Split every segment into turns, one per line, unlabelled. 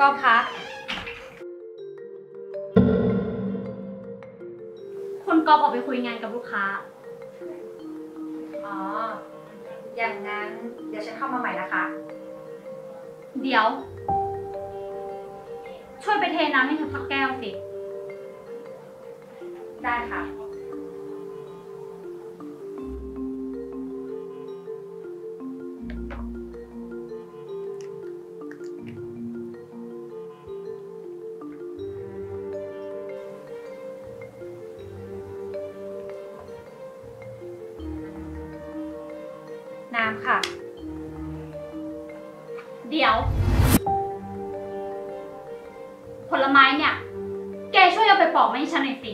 ก๊อฟคะ
คุณก๊อฟออกไปคุยงานกับลูกค้า
อ๋อ อย่างนั้นเดี๋ยวฉันเข้ามาใหม่นะคะ
เดี๋ยว ช่วยไปเทน้ำให้ฉันสักแก้วสิ
ได้ค่ะ ค่ะ
เดี๋ยว ผลไม้เนี่ย แกช่วยเอาไปปอกมาให้ฉันหน่อยสิ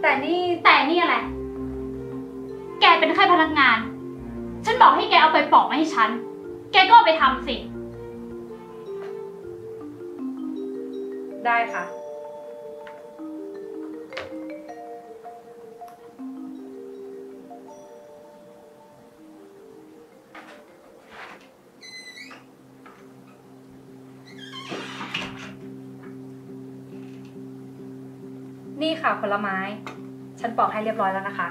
แต่นี่
แต่นี่อะไร แกเป็นแค่พนักงาน ฉันบอกให้แกเอาไปปอกมาให้ฉัน แกก็เอาไปทำสิ
ได้ค่ะ นี่ค่ะผลไม้ ฉันปอกให้เรียบร้อยแล้วนะคะ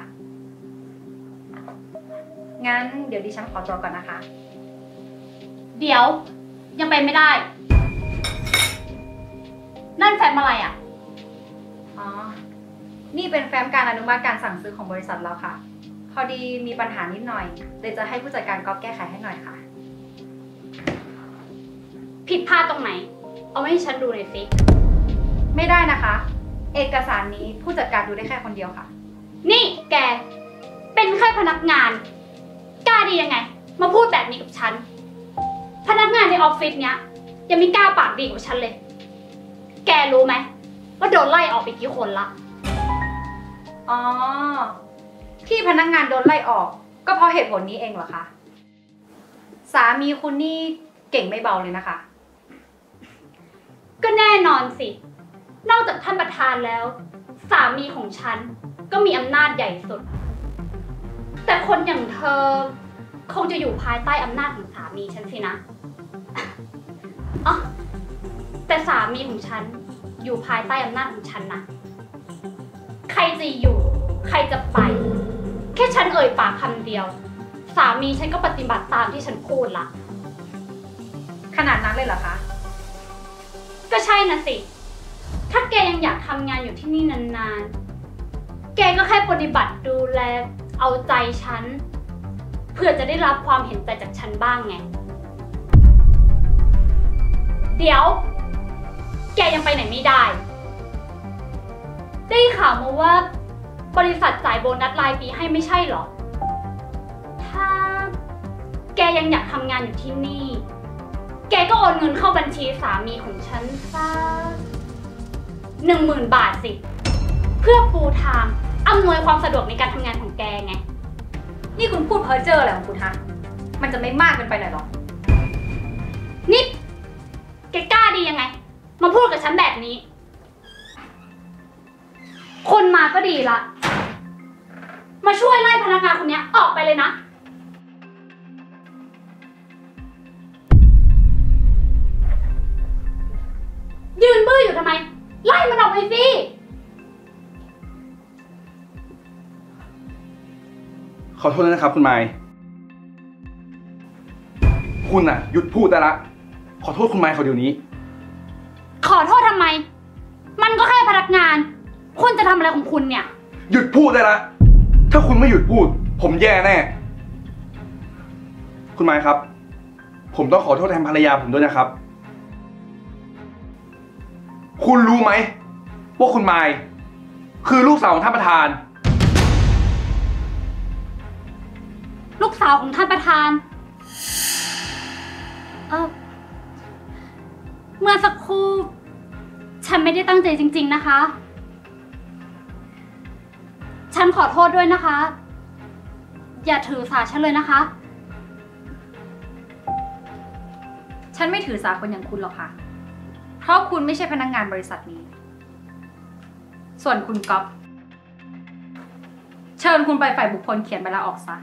งั้นเดี๋ยวดิฉันขอตัวก่อนนะคะ
เดี๋ยว ยังไปไม่ได้ นั่นแฟมอะไรอะ
อ๋อ นี่เป็นแฟ้มการอนุมัติการสั่งซื้อของบริษัทเราค่ะ พอดีมีปัญหานิดหน่อยเลยจะให้ผู้จัดการก๊อฟแก้ไขให้หน่อยค่ะ
ผิดพลาดตรงไหน เอาไว้ให้ฉันดูหน่อยสิ
ไม่ได้นะคะ เอกสารนี้ผู้จัดการดูได้แค่คนเดียวค่ะ
นี่แก เป็นแค่พนักงาน กล้าดียังไง มาพูดแบบนี้กับฉัน พนักงานในออฟฟิศเนี้ยยังไม่กล้าปากดีกว่าฉันเลย แกรู้ไหมว่าโดนไล่ออกไปกี่คนละ
อ๋อ ที่พนักงานโดนไล่ออก ก็เพราะเหตุผลนี้เองเหรอคะ สามีคุณนี่เก่งไม่เบาเลยนะคะ
ก็แน่นอนสิ นอกจากท่านประธานแล้ว สามีของฉันก็มีอำนาจใหญ่สุด แต่คนอย่างเธอ คงจะอยู่ภายใต้อำนาจของสามีฉันสินะอ๋อแต่สามีของฉันอยู่ภายใต้อำนาจของฉันนะใครจะอยู่ ใครจะไป แค่ฉันเอ่ยปากคำเดียว สามีฉันก็ปฏิบัติตามที่ฉันพูดละ
ขนาดนั้นเลยเหรอคะ
ก็ใช่นะสิ ถ้าแกยังอยากทำงานอยู่ที่นี่นานๆ แกก็แค่ปฏิบัติดูแล เอาใจฉัน เพื่อจะได้รับความเห็นใจจากฉันบ้างไง เดี๋ยว แกยังไปไหนไม่ได้ ได้ข่าวมาว่า บริษัทจ่ายโบนัสรายปีให้ไม่ใช่หรอ ถ้า แกยังอยากทำงานอยู่ที่นี่ แกก็โอนเงินเข้าบัญชีสามีของฉันซะ 10,000 บาทสิ เพื่อปูทางอำนวยความสะดวกในการทำงานของแกไง
นี่คุณพูดเพ้อเจ้ออะไรของคุณฮะ มันจะไม่มากเกินไปหน่อยหรอ
นี่ แกกล้าดียังไง มาพูดกับฉันแบบนี้ คนมาก็ดีละ มาช่วยไล่พนักงานคนนี้ออกไปเลยนะ ไล่มันออกไปสิ
ขอโทษด้วยนะครับ คุณไมค์คุณอะ หยุดพูดได้ละ ขอโทษคุณไมค์เขาเดี๋ยวนี้
ขอโทษทำไม มันก็แค่พนักงาน คุณจะทำอะไรของคุณเนี่ย
หยุดพูดได้ละ ถ้าคุณไม่หยุดพูด ผมแย่แน่ คุณไมค์ครับ ผมต้องขอโทษแทนภรรยาผมด้วยนะครับ คุณรู้ไหม ว่าคุณไมค์คือลูกสาวของท่านประธาน
ลูกสาวของท่านประธาน เออเมื่อสักครู่ ฉันไม่ได้ตั้งใจจริง ๆนะคะ ฉันขอโทษด้วยนะคะ อย่าถือสาฉันเลยนะคะ
ฉันไม่ถือสาคนอย่างคุณหรอกค่ะ เพราะคุณไม่ใช่พนักงงานบริษัทนี้ ส่วนคุณก๊อฟเชิญคุณไปฝ่ายบุคคลเขียนใบลาออกซะ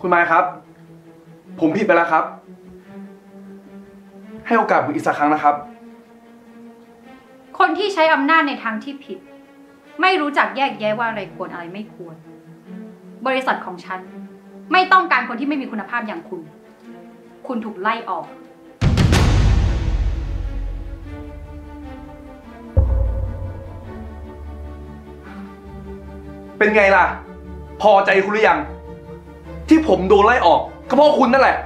คุณไมค์ครับ ผมผิดไปแล้วครับ ให้โอกาสผมอีกสักครั้งนะครับ
คนที่ใช้อำนาจในทางที่ผิด ไม่รู้จักแยกแยะว่าอะไรควรอะไรไม่ควร บริษัทของฉัน ไม่ต้องการคนที่ไม่มีคุณภาพอย่างคุณ คุณถูกไล่ออก
เป็นไงล่ะ พอใจคุณหรือยัง ที่ผมโดนไล่ออกก็เพราะคุณนั่นแหละ